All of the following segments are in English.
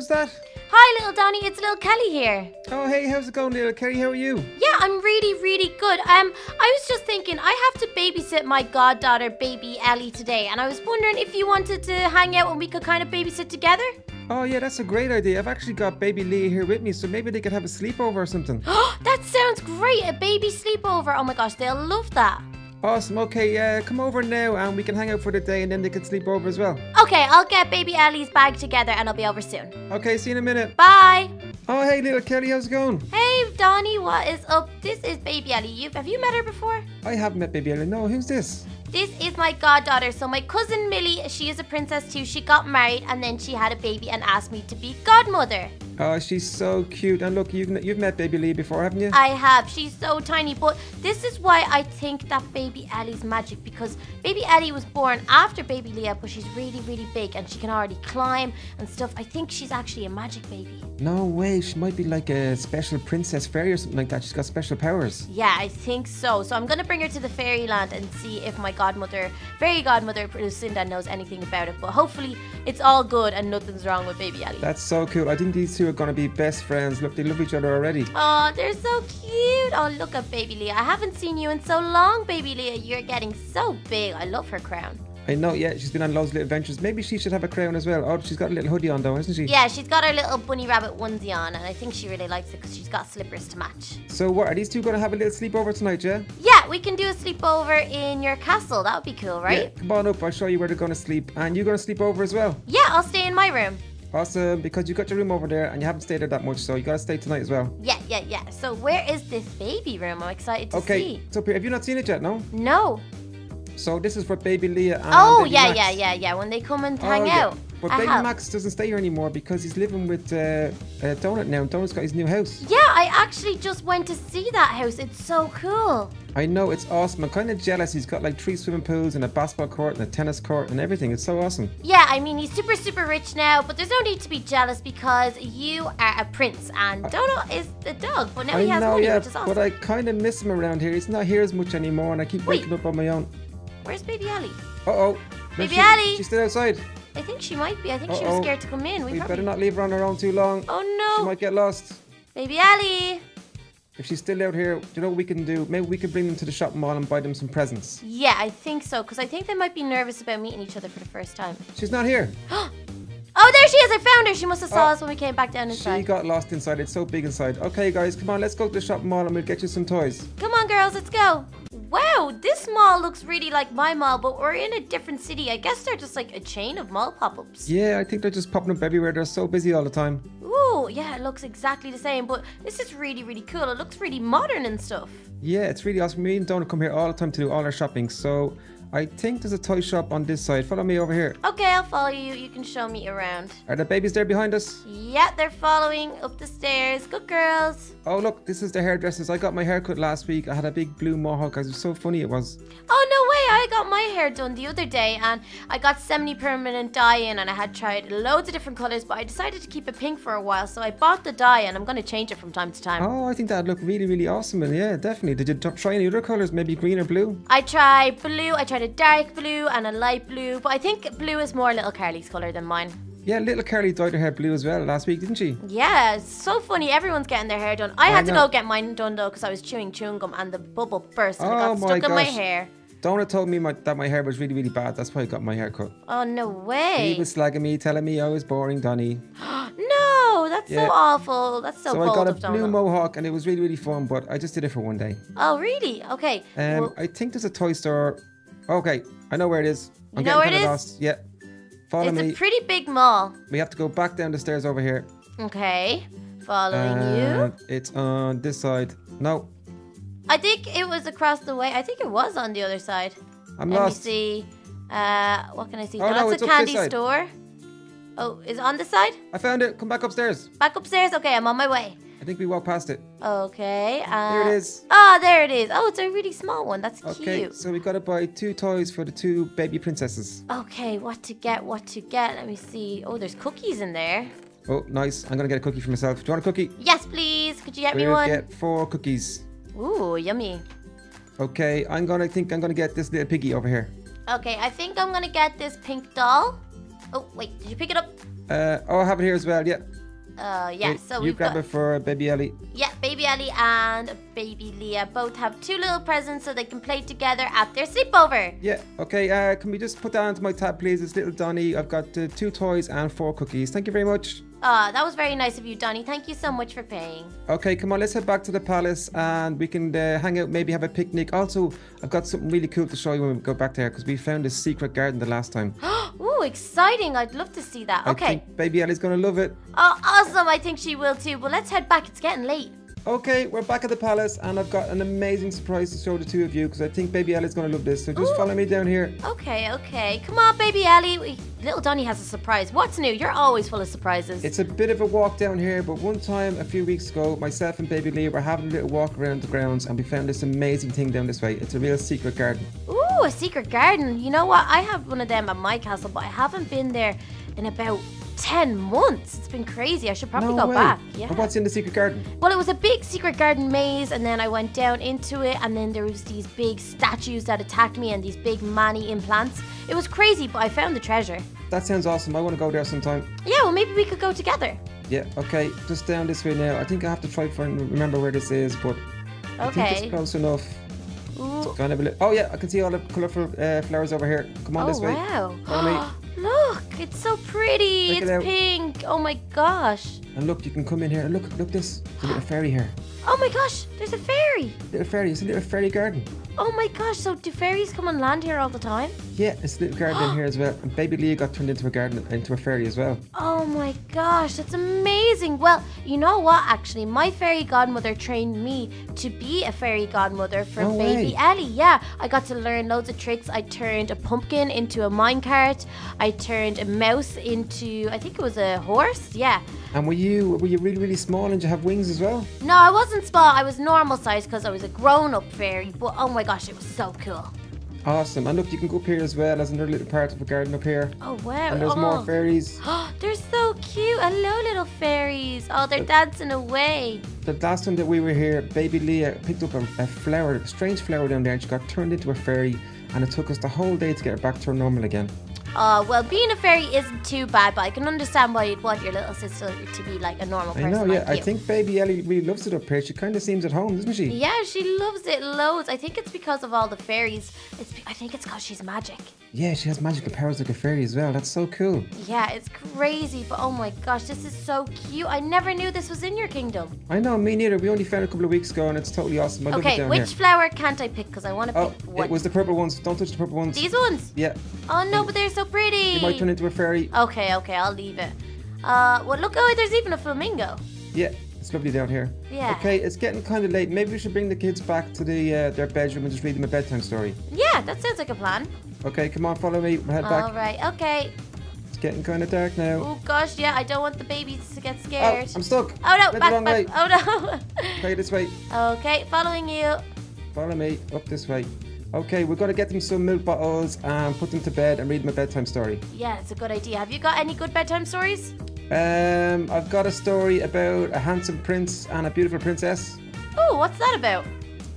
who's that? Hi, little Donny. It's little Kelly here. Oh, hey, how's it going, little Kelly? How are you? Yeah, I'm really, really good. Um, I was just thinking, I have to babysit my goddaughter, baby Ellie, today, and I was wondering if you wanted to hang out and we could kind of babysit together. Oh, yeah, that's a great idea. I've actually got baby Leah here with me, so maybe they could have a sleepover or something. Oh, that sounds great. A baby sleepover. Oh my gosh, they'll love that. Awesome. Okay, uh, come over now and we can hang out for the day and then they can sleep over as well. Okay, I'll get baby Ellie's bag together and I'll be over soon. Okay, see you in a minute. Bye. Oh, hey, little Kelly, how's it going? Hey, Donny, what is up? This is baby Ellie. You have you met her before? I haven't met baby Ellie. No, who's this? This is my goddaughter. So my cousin Millie, she is a princess too. She got married and then she had a baby and asked me to be godmother. Oh, she's so cute. And look, you've, you've met baby Lee before, haven't you? I have. She's so tiny. But this is why I think that baby Ellie's magic because baby Ellie was born after baby Leah, but she's really, really big and she can already climb and stuff. I think she's actually a magic baby. No way. She might be like a special princess fairy or something like that. She's got special powers. Yeah, I think so. So I'm going to bring her to the fairyland and see if my godmother, fairy godmother Lucinda, knows anything about it. But hopefully it's all good and nothing's wrong with baby Ellie. That's so cool. I think these two are going to be best friends. Look, they love each other already. Oh, they're so cute. Oh, look at baby Leah. I haven't seen you in so long, baby Leah. You're getting so big. I love her crown. I know, yeah, she's been on loads of little adventures. Maybe she should have a crown as well. Oh, she's got a little hoodie on though, hasn't she? Yeah, she's got her little bunny rabbit onesie on, and I think she really likes it because she's got slippers to match. So what, are these two going to have a little sleepover tonight, yeah? Yeah, we can do a sleepover in your castle. That would be cool, right? Yeah, come on up, I'll show you where they're going to sleep. And you're going to sleep over as well? Yeah, I'll stay in my room. Awesome, because you got your room over there and you haven't stayed there that much, so you got to stay tonight as well. Yeah, yeah, yeah. So where is this baby room? I'm excited to okay, see. up here. Have you not seen it yet, no? No. So this is for baby Leah and Oh, baby yeah, Max. yeah, yeah, yeah. When they come and Oh, hang yeah. But I baby have. Max doesn't stay here anymore because he's living with uh, uh, Donut now. Donut's got his new house. Yeah, I actually just went to see that house. It's so cool. I know, it's awesome. I'm kind of jealous. He's got like three swimming pools and a basketball court and a tennis court and everything. It's so awesome. Yeah, I mean, he's super, super rich now, but there's no need to be jealous because you are a prince and Donut is the dog, but now I he has know, money, yeah, which is awesome. but I kind of miss him around here. He's not here as much anymore and I keep Wait. waking up on my own. Where's Baby Ellie? Uh oh. Baby Ellie! She's still outside. I think she might be. I think she was scared to come in. We, We probably... better not leave her on her own too long. Oh no. She might get lost. Baby Ellie! If she's still out here, do you know what we can do? Maybe we could bring them to the shopping mall and buy them some presents. Yeah, I think so, because I think they might be nervous about meeting each other for the first time. She's not here. Oh, there she is! I found her! She must have saw Oh. us when we came back down inside. She got lost inside. It's so big inside. Okay, guys, come on. Let's go to the shopping mall and we'll get you some toys. Come on, girls, let's go. Wow, this mall looks really like my mall, but we're in a different city. I guess they're just like a chain of mall pop-ups. Yeah, I think they're just popping up everywhere. They're so busy all the time. Ooh, yeah, it looks exactly the same, but this is really, really cool. It looks really modern and stuff. Yeah, it's really awesome. Me and Donut come here all the time to do all our shopping. So I think there's a toy shop on this side. Follow me over here. Okay, I'll follow you. You can show me around. Are the babies there behind us? Yeah, they're following up the stairs. Good girls. Oh, look, this is the hairdressers. I got my hair cut last week. I had a big blue mohawk. It was so funny it was. Oh, no way. I got my hair done the other day and I got semi-permanent dye in and I had tried loads of different colors, but I decided to keep it pink for a while, so I bought the dye and I'm going to change it from time to time. Oh, I think that'd look really, really awesome. And yeah, definitely. Did you try any other colors? Maybe green or blue? I tried blue, I tried a dark blue and a light blue, but I think blue is more little Carly's color than mine. Yeah, little Carly dyed her hair blue as well last week, didn't she? Yeah, so funny. Everyone's getting their hair done. I I had to go get mine done though because I was chewing chewing gum and the bubble burst and it Oh got my stuck in my hair. Donut told me my, that my hair was really, really bad. That's why I got my hair cut. Oh no way. He was slagging me, telling me I was boring, Donny. no, that's Yeah. so awful. That's so, So, bold I got a blue mohawk and it was really, really fun, but I just did it for one day. Oh really? Okay. Um, well, I think there's a toy store. Okay, I know where it is. I'm You know getting where it is? lost. Yeah. Follow it's me. It's a pretty big mall. we have to go back down the stairs over here. Okay, following you. It's on this side. No, I think it was across the way. I think it was on the other side. I'm Let lost. me see. Uh, what can I see? Oh, no, no, it's a candy store. Oh, is it on this side? I found it. Come back upstairs. Back upstairs? Okay, I'm on my way. I think we walked past it. Okay. Uh, There it is. Oh, there it is. Oh, it's a really small one. That's Okay, cute. so we gotta buy two toys for the two baby princesses. Okay, what to get? What to get? Let me see. Oh, there's cookies in there. Oh, nice. I'm gonna get a cookie for myself. Do you want a cookie? Yes, please. Could you get me We'll one? get four cookies. Ooh, yummy. Okay, I'm gonna think I'm gonna get this little piggy over here. Okay, I think I'm gonna get this pink doll. Oh, wait, did you pick it up? Uh, oh, I have it here as well. Yeah. Uh, yeah. Wait, So you we've grab got it for baby Ellie. yeah, baby Ellie and baby Leah both have two little presents so they can play together at their sleepover. Yeah. Okay. Uh, can we just put that onto my tab, please? It's little Donny. I've got uh, two toys and four cookies. Thank you very much. Ah, that was very nice of you, Donny. Thank you so much for paying. Okay, come on, let's head back to the palace and we can uh, hang out, maybe have a picnic. Also, I've got something really cool to show you when we go back there because we found a secret garden the last time. Ooh, exciting! I'd love to see that. I Okay. think baby Ellie's gonna love it. Oh, awesome! I think she will too. But let's head back. It's getting late. Okay, we're back at the palace and I've got an amazing surprise to show the two of you because I think baby Ellie's gonna love this. So just Ooh. follow me down here. Okay, okay. Come on, baby Ellie. We- Little Donny has a surprise. What's new? You're always full of surprises. It's a bit of a walk down here, but one time a few weeks ago, myself and baby Lee were having a little walk around the grounds and we found this amazing thing down this way. It's a real secret garden. Ooh, a secret garden. You know what? I have one of them at my castle, but I haven't been there in about 10 months. It's been crazy. I should probably no go way. back. Yeah. And what's in the secret garden? Well, it was a big secret garden maze, and then I went down into it, and then there was these big statues that attacked me and these big mani implants. It was crazy, but I found the treasure. That sounds awesome. I want to go there sometime. Yeah, well, maybe we could go together. Yeah, okay, just down this way now. I think I have to try to remember where this is, but I think Okay. it's close enough. Ooh. Kind of a li- oh yeah, I can see all the colourful uh, flowers over here. Come on Oh, this way. Oh wow. Look, it's so pretty. It it's pink. Oh my gosh. And look, you can come in here and look, look this. There's a little fairy here. Oh my gosh, there's a fairy. Little fairy. It's a little fairy garden. Oh my gosh, so do fairies come and land here all the time? Yeah, it's a little garden in here as well. And baby Leah got turned into a garden into a fairy as well. Oh my gosh, that's amazing. Well, you know what, actually, my fairy godmother trained me to be a fairy godmother for No baby way. Ellie. Yeah, I got to learn loads of tricks. I turned a pumpkin into a minecart. I turned a mouse into, I think it was a horse. Yeah. And were you were you really really small and you have wings as well? No, I wasn't small. I was normal size because I was a grown up fairy. But oh my gosh, it was so cool. Awesome. And look, you can go up here as well There's another little part of the garden up here. Oh wow. And there's oh. more fairies. they're so cute. Hello, little fairies. Oh, they're dancing away. The last time that we were here, baby Leah picked up a, a flower, a strange flower down there, and she got turned into a fairy. And it took us the whole day to get her back to her normal again. Uh, well, being a fairy isn't too bad, but I can understand why you'd want your little sister to be like a normal person. I know, like yeah. I you. think baby Ellie really loves it up here. She kind of seems at home, doesn't she? Yeah, she loves it loads. I think it's because of all the fairies. It's. I think it's because she's magic. Yeah, she has magical powers like a fairy as well. That's so cool. Yeah, it's crazy, but oh my gosh, this is so cute. I never knew this was in your kingdom. I know, me neither. We only found it a couple of weeks ago, and it's totally awesome. I Okay, which here. flower can't I pick? Because I want to Oh, pick one. it was the purple ones. Don't touch the purple ones. These ones? Yeah, Oh no, but they're so pretty. you might turn into a fairy. Okay, okay, I'll leave it. Uh, well, look, oh, there's even a flamingo. Yeah, it's lovely down here. Yeah. Okay, it's getting kind of late. Maybe we should bring the kids back to the uh, their bedroom and just read them a bedtime story. Yeah, that sounds like a plan. Okay, come on, follow me. We'll head back. All right, okay. It's getting kind of dark now. Oh gosh, yeah, I don't want the babies to get scared. Oh. I'm stuck. Oh no, Went the back, wrong back. way. Oh no. Okay, this way. okay, following you. Follow me up this way. Okay, we're gonna get them some milk bottles and put them to bed and read them a bedtime story. Yeah, it's a good idea. Have you got any good bedtime stories? Um, I've got a story about a handsome prince and a beautiful princess. Oh, what's that about?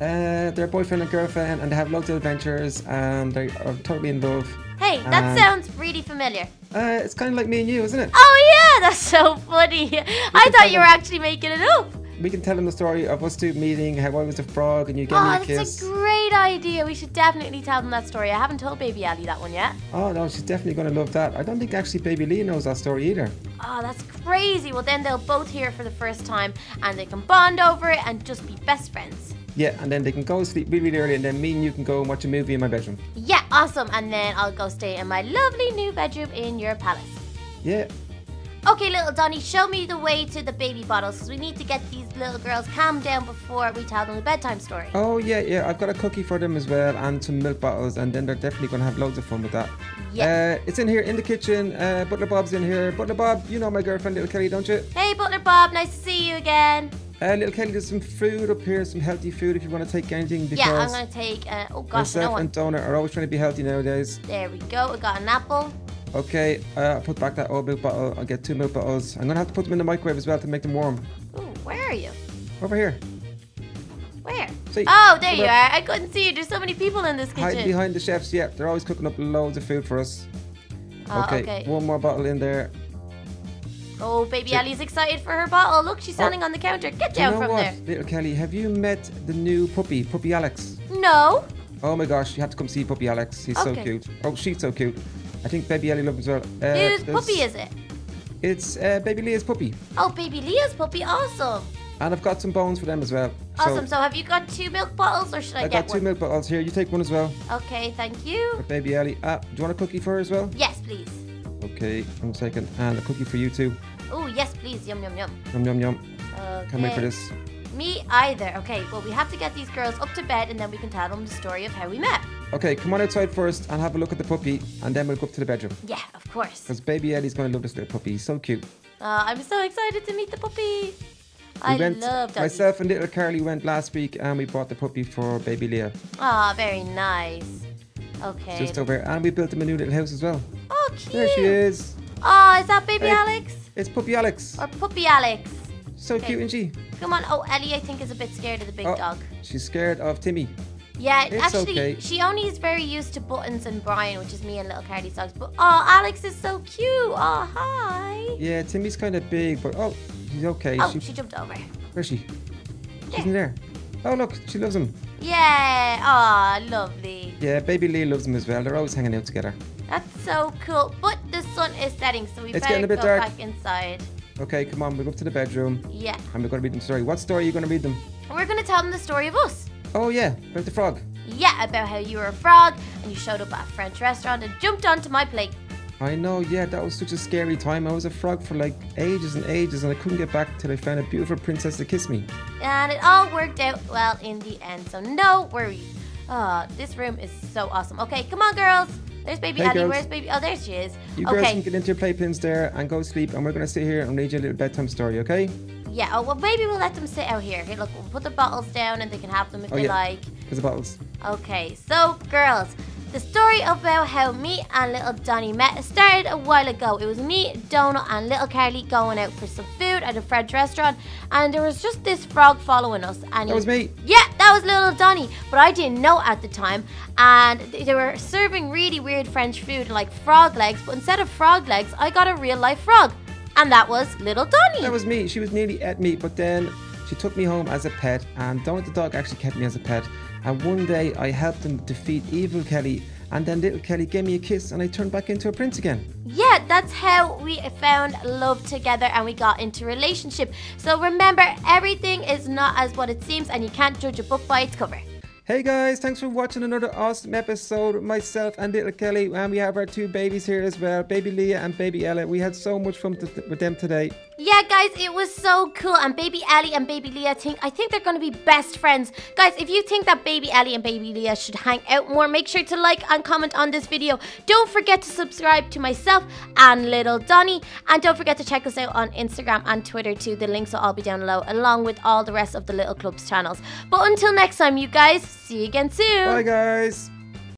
Uh, they're boyfriend and girlfriend, and they have loads of adventures, and they are totally in love. Hey, that Um, sounds really familiar. Uh, it's kind of like me and you, isn't it? Oh yeah, that's so funny. I thought you were them- actually making it up. We can tell them the story of us two meeting, how I was a frog, and you gave Oh, me a kiss. Oh, that's a great idea. We should definitely tell them that story. I haven't told Baby Ellie that one yet. Oh no, she's definitely gonna love that. I don't think actually Baby Lee knows that story either. Oh, that's crazy. Well, then they'll both hear it for the first time and they can bond over it and just be best friends. Yeah, and then they can go to sleep really, really early, and then me and you can go and watch a movie in my bedroom. Yeah, awesome. And then I'll go stay in my lovely new bedroom in your palace. Yeah. Okay, little Donny, show me the way to the baby bottles because we need to get these little girls calmed down before we tell them the bedtime story. Oh yeah, yeah. I've got a cookie for them as well, and some milk bottles, and then they're definitely gonna have loads of fun with that. Yeah. Uh, it's in here in the kitchen. Uh, Butler Bob's in here. Butler Bob, you know my girlfriend, little Kelly, don't you? Hey, Butler Bob, nice to see you again. Uh, little Kelly, there's some food up here, some healthy food if you want to take anything. Because Yeah, I'm going to take, uh, oh gosh, no myself one. and Donut are always trying to be healthy nowadays. There we go. We got an apple. Okay, uh, I'll put back that old milk bottle. I'll get two milk bottles. I'm gonna have to put them in the microwave as well to make them warm. Ooh, where are you? Over here. Where? See, Oh, there you are. I couldn't see you. There's so many people in this Hiding kitchen. behind the chefs, yeah, they're always cooking up loads of food for us. Oh, okay, okay. one more bottle in there. Oh, baby Ellie's excited for her bottle. Look, she's standing on the counter. Get Do you down know from what, there. little Kelly? Have you met the new puppy, Puppy Alex? No. Oh my gosh, you have to come see Puppy Alex. He's so cute. Oh, she's so cute. I think Baby Ellie loves as well. Uh, Whose puppy is it? It's uh, Baby Leah's puppy. Oh, baby Leah's puppy. Awesome. And I've got some bones for them as well. Awesome. So, have you got two milk bottles or should I, take one? I get got two milk bottles here. You take one as well Okay, thank you. for Baby Ellie. Ah, do you want a cookie for her as well? Yes, please. Okay, one second. And a cookie for you too. Oh, yes, please. Yum, yum, yum. Yum yum yum. Okay. Can't wait for this. Me either. Okay, well, we have to get these girls up to bed and then we can tell them the story of how we met. Okay, come on outside first and have a look at the puppy, and then we'll go up to the bedroom. Yeah, of course. Because Baby Ellie's gonna love this little puppy. He's so cute. Uh, I'm so excited to meet the puppy. I went, love myself and little Carly went last week, and we bought the puppy for Baby Leah. Ah, very nice. Okay. Just over, and we built him a new little house as well. Oh, cute. There she hmm. is. Oh, is that baby Hey. Alex? It's Puppy Alex. Or puppy Alex? So Okay. cute, isn't she? Come on. Oh, Ellie, I think, is a bit scared of the big Oh, dog. She's scared of Timmy. Yeah, It's actually, okay. she only is very used to Buttons and Brian, which is me and little Carly's dogs. But oh, Alex is so cute. Oh, hi. Yeah, Timmy's kind of big, but oh, she's okay. Oh, She, she jumped over. where's she? She's There. in there. Oh, look, she loves him. Yeah. Oh, lovely. Yeah, Baby Lee loves him as well. They're always hanging out together. That's so cool. But the sun is setting, so we It's better getting a bit go dark. back inside. Okay, come on, we'll go up to the bedroom, Yeah. and we're going to read them a story. What story are you going to read them? And we're gonna tell them the story of us. Oh, yeah, about the frog. Yeah, about how you were a frog and you showed up at a French restaurant and jumped onto my plate. I know, yeah, that was such a scary time. I was a frog for like ages and ages, and I couldn't get back till I found a beautiful princess to kiss me. And it all worked out well in the end, so no worries. Ah, this room is so awesome. Okay, come on, girls. There's baby Hey, Ellie. girls. Where's baby? Oh, there she is. You girls okay. can get into your playpens there and go sleep, and we're going to sit here and read you a little bedtime story, okay? Yeah. Oh well, maybe we'll let them sit out here. Here, look. We'll put the bottles down and they can have them if Oh, they yeah. like. Here's the bottles. Okay, so girls, the story about how me and little Donny met started a while ago. It was me, Donut, and little Carly going out for some food at a French restaurant, and there was just this frog following us. And That he- was me. Yeah, that was little Donny, but I didn't know at the time. And they were serving really weird French food like frog legs, but instead of frog legs, I got a real life frog, and that was little Donny. That was me. She was nearly at me, but then she took me home as a pet, and Donut the dog actually kept me as a pet. And one day I helped him defeat evil Kelly, and then little Kelly gave me a kiss, and I turned back into a prince again. Yeah, that's how we found love together and we got into relationship. So remember, everything is not as what it seems and you can't judge a book by its cover. Hey guys, thanks for watching another awesome episode myself and little Kelly. And we have our two babies here as well, baby Leah and baby Ellie. We had so much fun th- with them today. Yeah, guys, it was so cool. And baby Ellie and baby Leah think I think they're gonna be best friends. Guys, if you think that baby Ellie and baby Leah should hang out more, make sure to like and comment on this video. Don't forget to subscribe to myself and little Donny. And don't forget to check us out on Instagram and Twitter too. The links will all be down below, along with all the rest of the little club's channels. But until next time, you guys, see you again soon. Bye guys.